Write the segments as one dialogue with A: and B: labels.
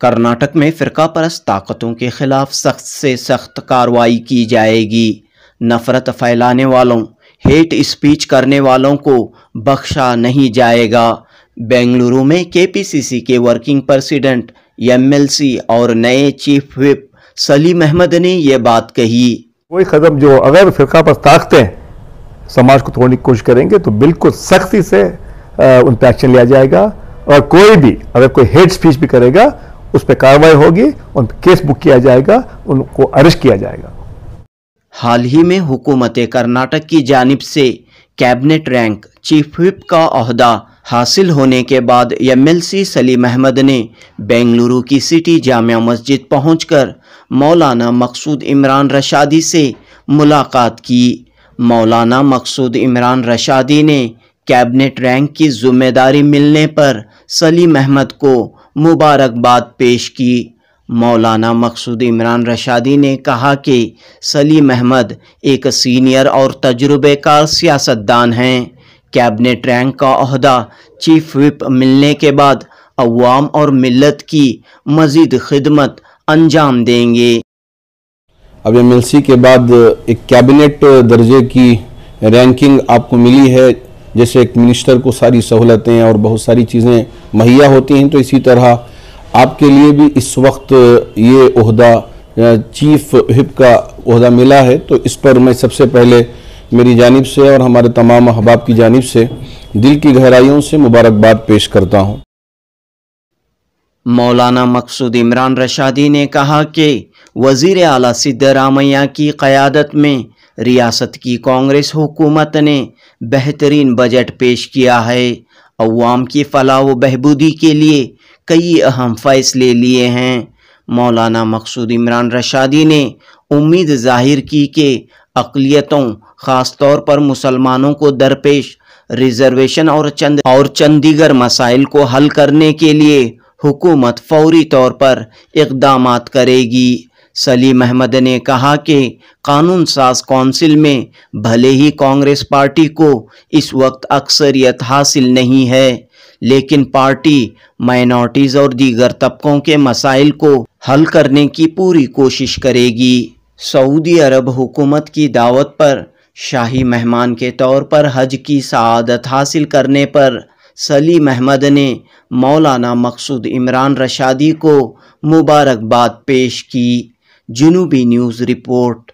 A: कर्नाटक में फ़िरका परस्त ताकतों के खिलाफ सख्त से सख्त कार्रवाई की जाएगी। नफ़रत फैलाने वालों, हेट स्पीच करने वालों को बख्शा नहीं जाएगा। बेंगलुरु में केपीसीसी के वर्किंग प्रेसिडेंट एमएलसी और नए चीफ व्हिप सलीम अहमद ने ये बात कही।
B: कोई कदम जो अगर फिरका पर ताकतें समाज को तोड़ने की कोशिश करेंगे तो बिल्कुल सख्ती से उन पर एक्शन लिया जाएगा। और कोई भी, अगर कोई हेट स्पीच भी करेगा उस पर कार्रवाई होगी, उन केस बुक किया जाएगा, उनको अरेस्ट किया जाएगा।
A: हाल ही में हुकूमत कर्नाटक की जानब से कैबिनेट रैंक चीफ व्हिप का अहदा हासिल होने के बाद एमएलसी सलीम अहमद ने बेंगलुरु की सिटी जामिया मस्जिद पहुंचकर मौलाना मकसूद इमरान रशादी से मुलाकात की। मौलाना मकसूद इमरान रशादी ने कैबिनेट रैंक की ज़िम्मेदारी मिलने पर सलीम अहमद को मुबारकबाद पेश की। मौलाना मकसूद इमरान रशादी ने कहा कि सलीम अहमद एक सीनियर और तजुर्बेकार सियासतदान हैं। कैबिनेट रैंक का अहदा चीफ विप मिलने के बाद अवाम और मिलत की मजीद खिदमत अंजाम देंगे।
C: अब एम एल सी के बाद एक कैबिनेट दर्जे की रैंकिंग आपको मिली है। जैसे एक मिनिस्टर को सारी सहूलतें और बहुत सारी चीज़ें मुहैया होती हैं तो इसी तरह आपके लिए भी इस वक्त ये अहदा चीफ हिप का अहदा मिला है। तो इस पर मैं सबसे पहले मेरी जानब से और हमारे तमाम अहबाब की जानब से दिल की गहराइयों से मुबारकबाद पेश करता हूँ।
A: मौलाना मकसूद इमरान रशादी ने कहा कि वज़ीर अला सिद्धरामैया की क़्यादत में रियासत की कांग्रेस हुकूमत ने बेहतरीन बजट पेश किया है। अवाम की फलाह व बहबूदी के लिए कई अहम फैसले लिए हैं। मौलाना मकसूद इमरान रशादी ने उम्मीद ज़ाहिर की कि अकलीतों, ख़ास तौर पर मुसलमानों को दरपेश रिजर्वेशन और चंद और चंडीगढ़ मसाइल को हल करने के लिए हुकूमत फौरी तौर पर इकदाम करेगी। सलीम अहमद ने कहा कि कानून साज कौंसिल में भले ही कांग्रेस पार्टी को इस वक्त अक्सरियत हासिल नहीं है, लेकिन पार्टी माइनॉरिटीज़ और दीगर तबकों के मसाइल को हल करने की पूरी कोशिश करेगी। सऊदी अरब हुकूमत की दावत पर शाही मेहमान के तौर पर हज की सआदत हासिल करने पर सलीम अहमद ने मौलाना मकसूद इमरान रशादी को मुबारकबाद पेश की। जुनूबी न्यूज़ रिपोर्ट।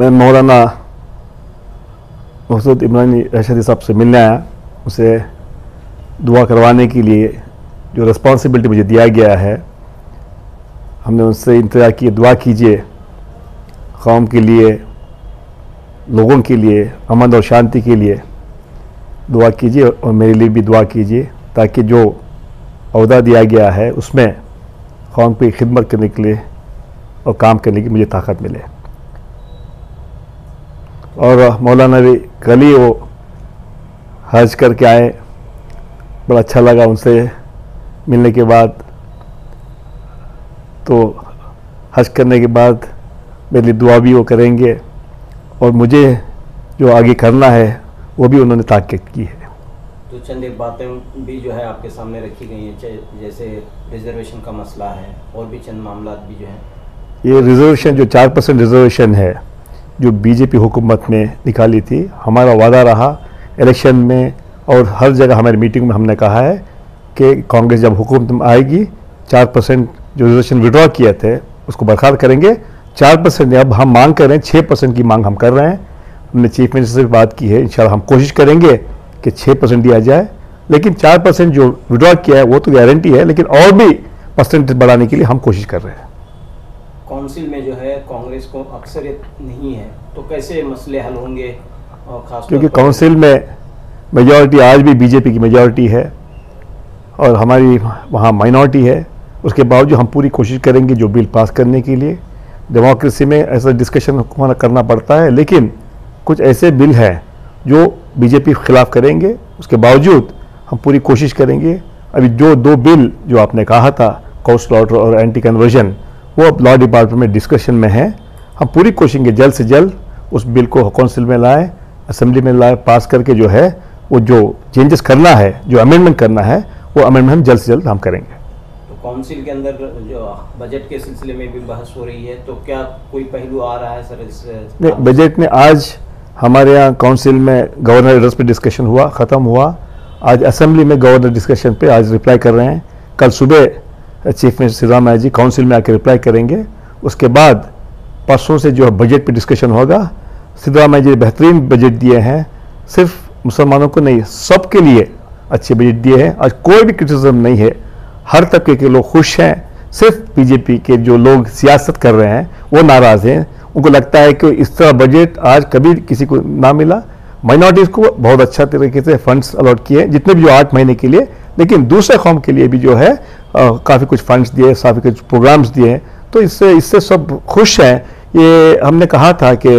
B: मैं मौलाना मकसूद इमरान रशदी साहब से मिलने आया। उसे दुआ करवाने के लिए जो रिस्पॉन्सिबिलिटी मुझे दिया गया है, हमने उनसे इंतज़ार किए। दुआ कीजिए कौम के लिए, लोगों के लिए, अमन और शांति के लिए। दुआ कीजिए और मेरे लिए भी दुआ कीजिए, ताकि जो अहदा दिया गया है, उसमें कौम की खिदमत करने के लिए और काम करने की मुझे ताकत मिले। और मौलाना भी कल ही वो हज करके आए, बड़ा अच्छा लगा उनसे मिलने के बाद। तो हज करने के बाद मेरे दुआ भी वो करेंगे और मुझे जो आगे करना है, वो भी उन्होंने ताकत की है।
A: तो चंद एक बातें भी जो है आपके सामने रखी गई हैं जैसे रिजर्वेशन का मसला है, और भी चंद मामला भी जो है।
B: ये रिजर्वेशन जो चार परसेंट रिजर्वेशन है, जो बीजेपी हुकूमत ने निकाली थी, हमारा वादा रहा इलेक्शन में, और हर जगह हमारी मीटिंग में हमने कहा है कि कांग्रेस जब हुकूमत में आएगी, चार परसेंट जो रिजर्वेशन विड्रॉ किए थे, उसको बरकरार करेंगे। चार परसेंट अब हम मांग कर रहे हैं छः परसेंट की मांग हम कर रहे हैं। हमने चीफ मिनिस्टर से बात की है इन हम कोशिश करेंगे कि छः परसेंट दिया जाए लेकिन चार परसेंट जो विड्रॉ किया है वो तो गारंटी है लेकिन और भी परसेंटेज बढ़ाने के लिए हम कोशिश कर रहे हैं।
A: काउंसिल में जो है कांग्रेस को अक्सरियत नहीं है तो कैसे मसले हल होंगे?
B: खास क्योंकि काउंसिल में मेजॉरिटी आज भी बीजेपी की मेजॉरिटी है और हमारी वहाँ माइनॉरिटी है। उसके बावजूद हम पूरी कोशिश करेंगे जो बिल पास करने के लिए। डेमोक्रेसी में ऐसा डिस्कशन करना पड़ता है लेकिन कुछ ऐसे बिल हैं जो बीजेपी के खिलाफ करेंगे उसके बावजूद हम पूरी कोशिश करेंगे। अभी जो दो बिल जो आपने कहा था काउंसिल ऑर्डर और एंटी कन्वर्जन वो अब लॉ डिपार्टमेंट में डिस्कशन में है। हम पूरी कोशिश करेंगे जल्द से जल्द उस बिल को काउंसिल में लाएँ असेंबली में लाए पास करके जो है वो जो चेंजेस करना है जो अमेंडमेंट करना है वो अमेंडमेंट हम जल्द से जल्द हम करेंगे।
A: तो काउंसिल के अंदर जो बजट के सिलसिले में भी बहस हो रही है तो क्या कोई पहलू आ रहा है सर इस
B: बजट में आज हमारे यहाँ काउंसिल में गवर्नर एड्रेस पे डिस्कशन हुआ, ख़त्म हुआ। आज असेंबली में गवर्नर डिस्कशन पे आज रिप्लाई कर रहे हैं। कल सुबह chief minister Siddaramaiah ji council में आके रिप्लाई करेंगे। उसके बाद परसों से जो है बजट पे डिस्कशन होगा। सिद्धरामैया जी बेहतरीन बजट दिए हैं। सिर्फ़ मुसलमानों को नहीं, सबके लिए अच्छे बजट दिए हैं। आज कोई भी क्रिटिसिज्म नहीं है। हर तबके के लोग खुश हैं। सिर्फ़ बीजेपी के जो लोग सियासत कर रहे हैं, वो नाराज़ हैं। उनको लगता है कि इस तरह बजट आज कभी किसी को ना मिला। माइनॉरिटीज़ को बहुत अच्छा तरीके से फंड्स अलॉट किए हैं, जितने भी जो आठ महीने के लिए। लेकिन दूसरे कौम के लिए भी जो है काफ़ी कुछ फंड्स दिए, काफ़ी कुछ प्रोग्राम्स दिए हैं। तो इससे इससे सब खुश हैं। ये हमने कहा था कि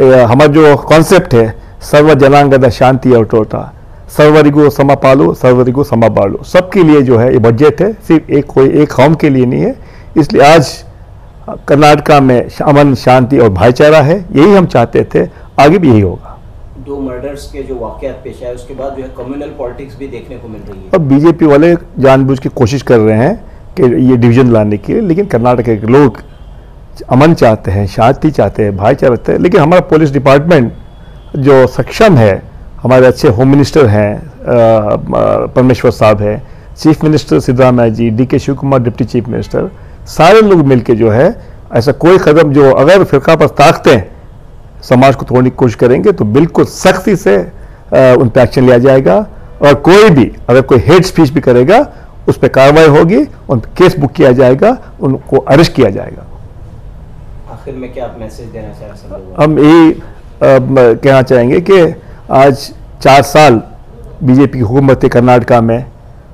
B: हमारा जो कॉन्सेप्ट है, सर्व जनांगद शांति और टोटा सर्वरिगो समापालो सर्वरिगो समाबालो। सबके लिए जो है, ये बजट है, सिर्फ़ एक कोई एक कौम के लिए नहीं है। इसलिए आज कर्नाटका में अमन शांति और भाईचारा है यही हम चाहते थे आगे भी यही होगा।
A: दो मर्डर्स के जो वाकत पेश आए उसके बाद जो है कम्युनल पॉलिटिक्स भी देखने को मिल रही है।
B: अब बीजेपी वाले जानबूझ की कोशिश कर रहे हैं कि ये डिवीज़न लाने की लेकिन कर्नाटक के लोग अमन चाहते हैं शांति चाहते हैं भाईचारा चाहते हैं लेकिन हमारा पुलिस डिपार्टमेंट जो सक्षम है हमारे अच्छे होम मिनिस्टर हैं परमेश्वर साहब हैं chief minister Siddaramaiah ji D K Shiva Kumar deputy chief minister सारे लोग मिलके जो है ऐसा कोई कदम जो अगर फिरका पर ताकते हैं समाज को तोड़ने की कोशिश करेंगे तो बिल्कुल सख्ती से आ, उन पर एक्शन लिया जाएगा। और कोई भी अगर कोई हेड स्पीच भी करेगा उस पर कार्रवाई होगी उन पर केस बुक किया जाएगा उनको अरेस्ट किया जाएगा।
A: आखिर में क्या आप मैसेज देना
B: हम यही कहना चाहेंगे कि आज चार साल बीजेपी की हुकूमत थी कर्नाटका में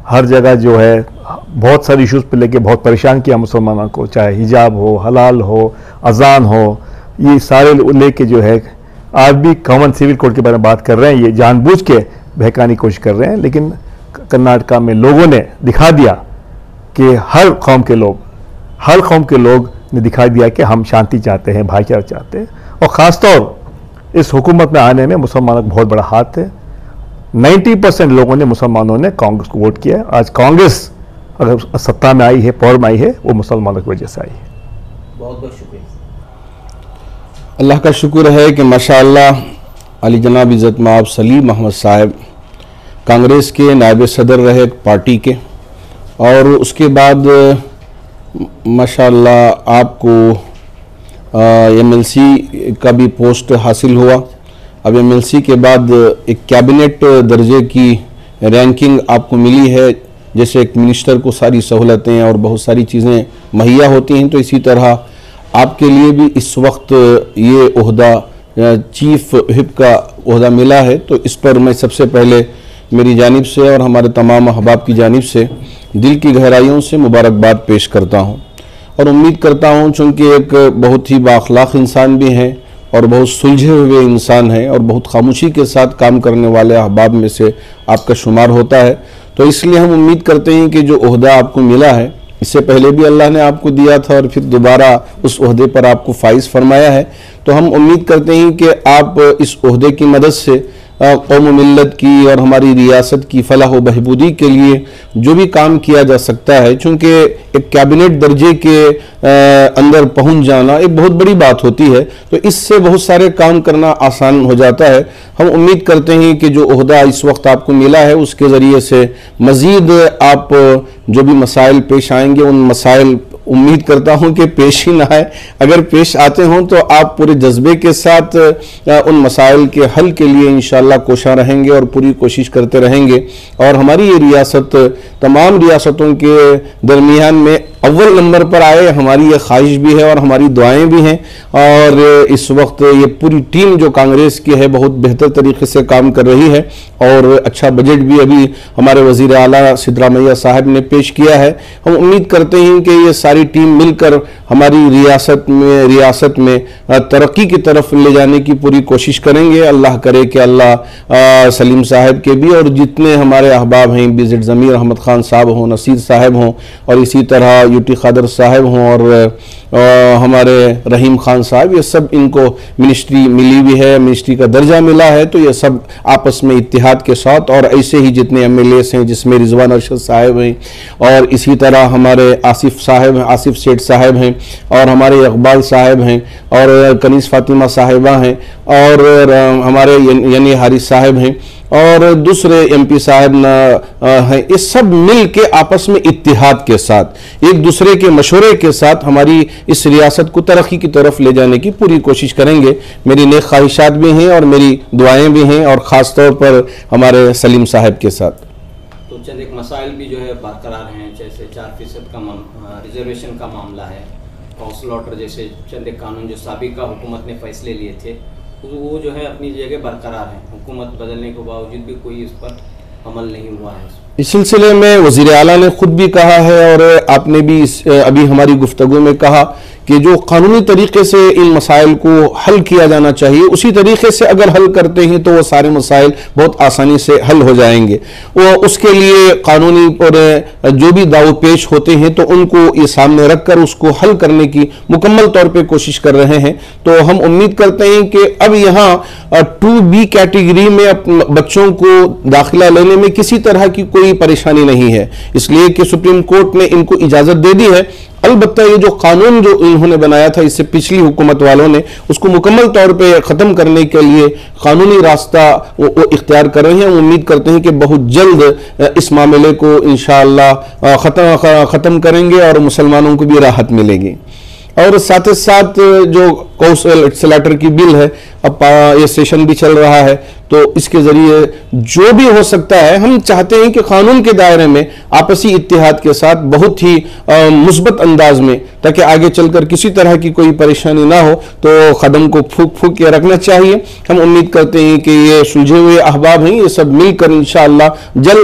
B: हर जगह जो है, बहुत सारे इश्यूज़ पे लेके बहुत परेशान किया मुसलमानों को, चाहे हिजाब हो, हलाल हो, अजान हो, ये सारे लेके जो है, आज भी कॉमन सिविल कोड के बारे में बात कर रहे हैं, ये जानबूझ के बहकाने की कोशिश कर रहे हैं, लेकिन कर्नाटका में लोगों ने दिखा दिया कि हर कौम के लोग, हर कौम के लोग ने दिखा दिया कि हम शांति चाहते हैं, भाईचारा चाहते हैं, और ख़ासतौर इस हुकूमत में आने में मुसलमानों का बहुत बड़ा हाथ है। 90 परसेंट लोगों ने मुसलमानों ने कांग्रेस को वोट किया आज कांग्रेस अगर सत्ता में आई है पौर में आई है वो मुसलमानों की वजह से आई है।
A: बहुत बहुत शुक्रिया।
C: अल्लाह का शुक्र है कि माशाल्लाह अली जनाब इज़्ज़त माब सलीम अहमद साहब कांग्रेस के नायब सदर रहे पार्टी के और उसके बाद माशाल्लाह आपको एमएलसी का भी पोस्ट हासिल हुआ। अब एमएलसी के बाद एक कैबिनेट दर्जे की रैंकिंग आपको मिली है, जैसे एक मिनिस्टर को सारी सहूलतें और बहुत सारी चीज़ें मुहैया होती हैं तो इसी तरह आपके लिए भी इस वक्त ये अहदा चीफ हिप का अहदा मिला है। तो इस पर मैं सबसे पहले मेरी जानब से और हमारे तमाम अहबाब की जानब से दिल की गहराइयों से मुबारकबाद पेश करता हूँ। और उम्मीद करता हूँ, चूँकि एक बहुत ही बाखलाक इंसान भी हैं और बहुत सुलझे हुए इंसान हैं और बहुत खामोशी के साथ काम करने वाले अहबाब में से आपका शुमार होता है। तो इसलिए हम उम्मीद करते हैं कि जो अहदा आपको मिला है, इससे पहले भी अल्लाह ने आपको दिया था और फिर दोबारा उस अहदे पर आपको फाइज फरमाया है। तो हम उम्मीद करते हैं कि आप इस अहदे की मदद से कौम मिलत की और हमारी रियासत की फलाह व बहबूदी के लिए जो भी काम किया जा सकता है, चूँकि एक कैबिनेट दर्जे के अंदर पहुँच जाना एक बहुत बड़ी बात होती है तो इससे बहुत सारे काम करना आसान हो जाता है। हम उम्मीद करते हैं कि जो अहदा इस वक्त आपको मिला है, उसके ज़रिए से मज़ीद आप जो भी मसाइल पेश आएँगे, उन मसाइल उम्मीद करता हूँ कि पेश ही ना आए। अगर पेश आते हों तो आप पूरे जज्बे के साथ उन मसाइल के हल के लिए इन कोशा रहेंगे और पूरी कोशिश करते रहेंगे। और हमारी ये रियासत, तमाम रियासतों के दरमियान में अव्वल नंबर पर आए, हमारी ये ख्वाहिश भी है और हमारी दुआएँ भी हैं। और इस वक्त ये पूरी टीम जो कांग्रेस की है, बहुत बेहतर तरीके से काम कर रही है। और अच्छा बजट भी अभी हमारे वज़ीर अला सिद्धरामैया साहब ने पेश किया है। हम उम्मीद करते हैं कि ये सारी टीम मिलकर हमारी रियासत में रियासत में तरक्की की तरफ़ ले जाने की पूरी कोशिश करेंगे। अल्लाह करे कि अल्लाह सलीम साहब के भी और जितने हमारे अहबाब हैं बिजट ज़मीर अहमद ख़ान साहब हों, नसीर साहब हों, और इसी तरह यूटी खादर साहब हों और आ, हमारे रहीम खान साहब ये सब इनको मिनिस्ट्री मिली हुई है मिनिस्ट्री का दर्जा मिला है तो ये सब आपस में इतिहाद के साथ और ऐसे ही जितने एम एल हैं जिसमें रिजवान अरशद साहब हैं और इसी तरह हमारे आसिफ साहब हैं आसिफ सेठ साहब हैं और हमारे इकबाल साहब हैं और कनीस फातिमा साहिबा हैं और हमारे यानी हारिस साहब हैं। और दूसरे एमपी साहब हैं, ये सब मिल के आपस में इतिहाद के साथ, एक दूसरे के मशवरे के साथ हमारी इस रियासत को तरक्की की तरफ़ ले जाने की पूरी कोशिश करेंगे। मेरी नेक ख्वाहिशात भी हैं और मेरी दुआएँ भी हैं और ख़ास तौर पर हमारे सलीम साहब के साथ।
A: तो चंद एक मसाइल भी जो है बरकरार हैं, जैसे चार फ़ीसद का रिजर्वेशन का मामला है कौंसलॉटर जैसे चंद एक कानून जो सबका हुकूमत ने फैसले लिए थे वो जो है अपनी जगह बरकरार है। हुकूमत बदलने के बावजूद भी कोई इस पर अमल नहीं हुआ है।
C: इस सिलसिले में वज़ीर अला ने खुद भी कहा है और आपने भी इस अभी हमारी गुफ्तगु में कहा कि जो कानूनी तरीके से इन मसाइल को हल किया जाना चाहिए, उसी तरीके से अगर हल करते हैं तो वह सारे मसाइल बहुत आसानी से हल हो जाएँगे। वो उसके लिए कानूनी और जो भी दाव पेश होते हैं तो उनको ये सामने रख कर उसको हल करने की मुकम्मल तौर पर कोशिश कर रहे हैं। तो हम उम्मीद करते हैं कि अब यहाँ टू बी कैटेगरी में बच्चों को दाखिला लेने में किसी तरह की कोई परेशानी नहीं है। इसलिए कि सुप्रीम कोर्ट ने इनको इजाज़त दे दी है। अलबत्ता ये जो कानून जो इन्होंने बनाया था इससे पिछली हुकूमत वालों ने उसको मुकम्मल तौर पे ख़त्म करने के लिए कानूनी रास्ता वो, वो इख्तियार कर रहे हैं। उम्मीद करते हैं कि बहुत जल्द इस मामले को इन ख़त्म ख़त्म करेंगे और मुसलमानों को भी राहत मिलेगी। और साथ ही साथ जो कौंसल की बिल है अब ये सेशन भी चल रहा है तो इसके ज़रिए जो भी हो सकता है, हम चाहते हैं कि कानून के दायरे में आपसी इतिहाद के साथ बहुत ही मुस्बत अंदाज में, ताकि आगे चलकर किसी तरह की कोई परेशानी ना हो तो कदम को फूक फूक के रखना चाहिए। हम उम्मीद करते हैं कि ये सुलझे हुए अहबाब हैं, ये सब मिलकर इन जल्द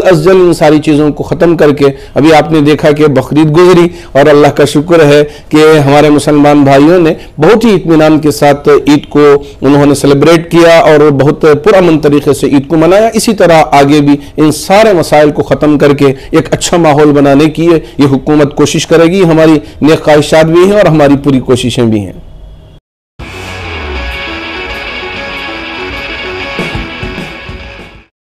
C: अज जल्द इन सारी चीज़ों को ख़त्म करके, अभी आपने देखा कि बकरीद गुजरी, और अल्लाह का शुक्र है कि हमारे मुसलमान भाइयों ने बहुत ही इतमान के साथ ईद को उन्होंने सेलिब्रेट किया और बहुत पुरान तरीके से ईद को मनाया। इसी तरह आगे भी इन सारे मसाइल को ख़त्म करके एक अच्छा माहौल बनाने की ये हुकूमत कोशिश करेगी। हमारी नेक ख्वाहिशात भी हैं और हमारी पूरी कोशिशें भी हैं।